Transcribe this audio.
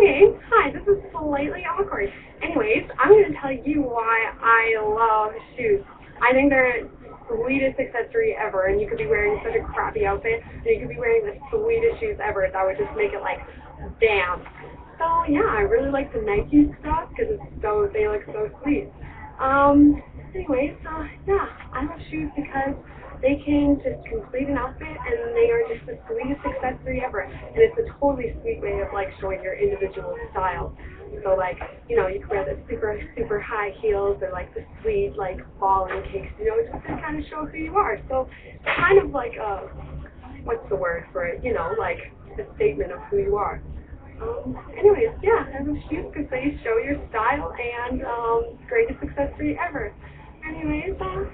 Okay, hi, this is slightly awkward. Anyways, I'm going to tell you why I love shoes. I think they're the sweetest accessory ever, and you could be wearing such a crappy outfit, and you could be wearing the sweetest shoes ever. That would just make it like, damn. So yeah, I really like the Nike stuff because it's so they look so sweet. Um, anyways, so yeah, I love shoes because they can just complete an outfit and they sweetest accessory ever. And it's a totally sweet way of like showing your individual style. So like, you know, you can wear the super, super high heels or like the sweet like falling kicks, you know, just to kind of show who you are. So kind of like a, what's the word for it? You know, like a statement of who you are. Um, anyways, yeah, I love shoes because they show your style and um, greatest accessory ever. Anyways, uh.